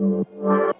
Música